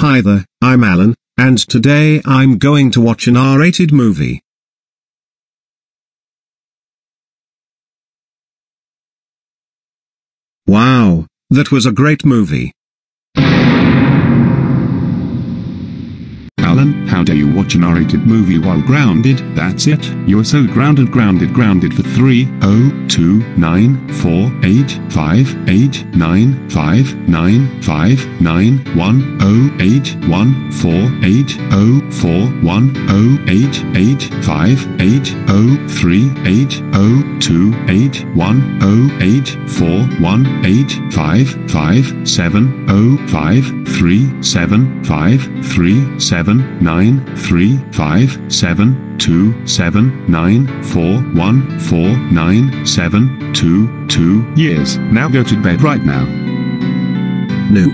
Hi there, I'm Alan, and today I'm going to watch an R-rated movie. Wow, that was a great movie. Alan, how dare you watch an R-rated movie while grounded? That's it. You are so grounded, grounded, grounded for 3, 0, 2, 9, 4, 8, 5, 8, 9, 5, 9, 5, 9, 1, 0, 8, 1, 4, 8, 0, 4, 1, 0, 8, 8, 5, 8, 0, 3, 8, 0, 2, 8, 1, 0, 8, 4, 1, 8, 5, 5, 7, 0, 5, 3, 7, 5, 3, 7, 9, 3, 5, 7, 2, 7, 9, 4, 1, 4, 9, 7, 2, 2 years. Now go to bed right now. No.